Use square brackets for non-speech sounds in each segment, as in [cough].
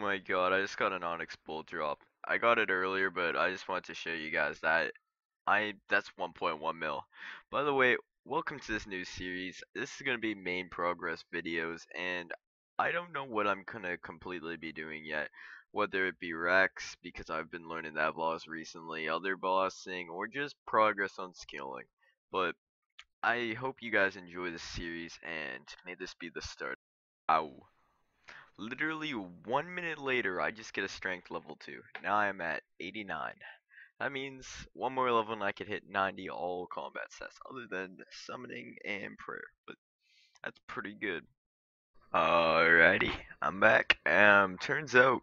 my god, I just got an Onyx Bolt drop. I got it earlier, but I just wanted to show you guys that I that's 1.1 mil. By the way, welcome to this new series. This is going to be main progress videos, and I don't know what I'm going to completely be doing yet. Whether it be Rex, because I've been learning that boss recently, other bossing, or just progress on skilling. But I hope you guys enjoy this series, and may this be the start. Ow. Literally one minute later, I just get a strength level 2. Now I am at 89. That means one more level and I could hit 90 all combat stats, other than summoning and prayer. But that's pretty good. Alrighty, I'm back. Um, turns out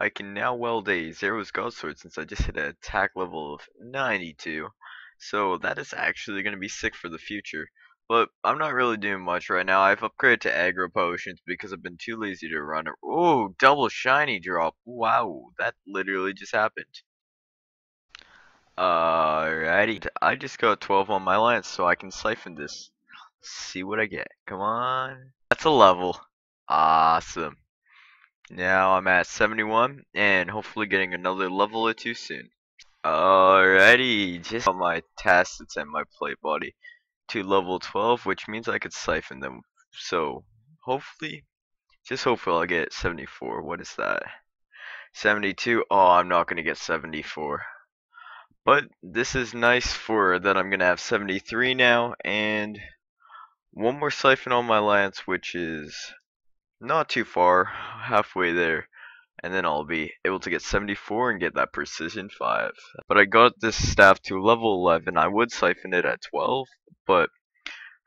I can now weld a Zaros Godsword since I just hit an attack level of 92. So that is actually going to be sick for the future. But I'm not really doing much right now. I've upgraded to aggro potions because I've been too lazy to run. Oh, double shiny drop. Wow, that literally just happened. Alrighty, I just got 12 on my lance so I can siphon this. See what I get. Come on. That's a level. Awesome. Now I'm at 71 and hopefully getting another level or two soon. Alrighty, just on my tassets and my plate body to level 12, which means I could siphon them. So, hopefully, just hopefully I'll get 74. What is that? 72. Oh, I'm not going to get 74. But this is nice for that I'm going to have 73 now, and one more siphon on my lance, which is not too far, halfway there and then I'll be able to get 74 and get that precision 5. But I got this staff to level 11. I would siphon it at 12, but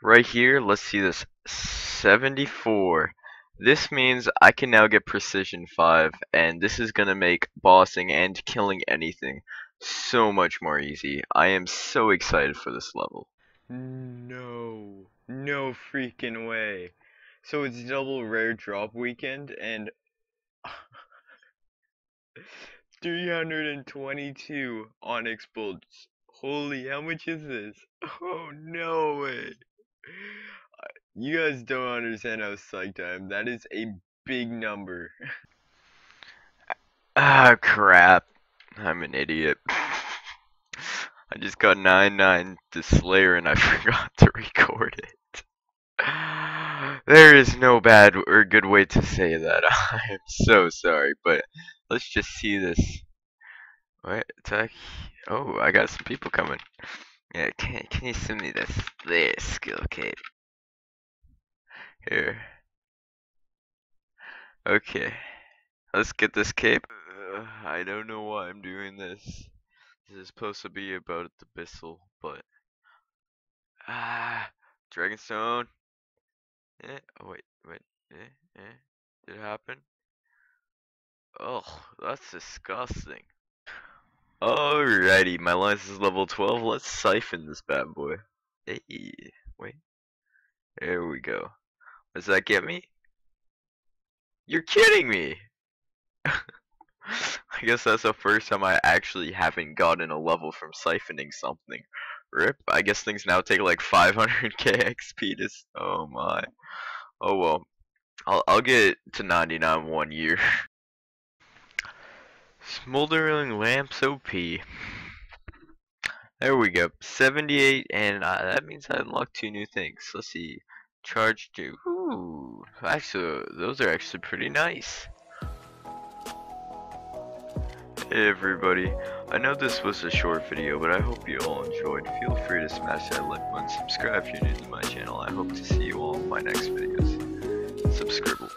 right here, let's see this 74. This means I can now get precision 5 and this is going to make bossing and killing anything so much more easy. I am so excited for this level. No, no freaking way. So it's double rare drop weekend and [laughs] 322 onyx bolts. Holy, how much is this? [laughs] Oh, no way. You guys don't understand how psyched I am. That is a big number. [laughs] Ah, crap. I'm an idiot. [laughs] I just got 9-9 to Slayer and I forgot to record it. [sighs] There is no bad or good way to say that. I am so sorry, but let's just see this. What attack? Oh, I got some people coming. Yeah, can can you send me this this skill cape? Here. Okay, let's get this cape. Uh, I don't know why I'm doing this. This is supposed to be about the Bissell, but ah, Dragonstone. Eh, oh wait, wait, eh, eh, did it happen? Oh, that's disgusting. Alrighty, my lance is level 12. Let's siphon this bad boy. Hey, wait. There we go. Does that get me? You're kidding me! [laughs] I guess that's the first time I actually haven't gotten a level from siphoning something. Rip, I guess things now take like 500k XP to... Oh my. Oh well. I'll, I'll get to 99 one year. [laughs] Smoldering Lamps OP. There we go. 78, and uh, that means I unlocked two new things. Let's see. Charge to. Ooh. Actually, those are actually pretty nice. Hey everybody, I know this was a short video, but I hope you all enjoyed. Feel free to smash that like button, subscribe if you're new to my channel. I hope to see you all in my next videos. Subscribe.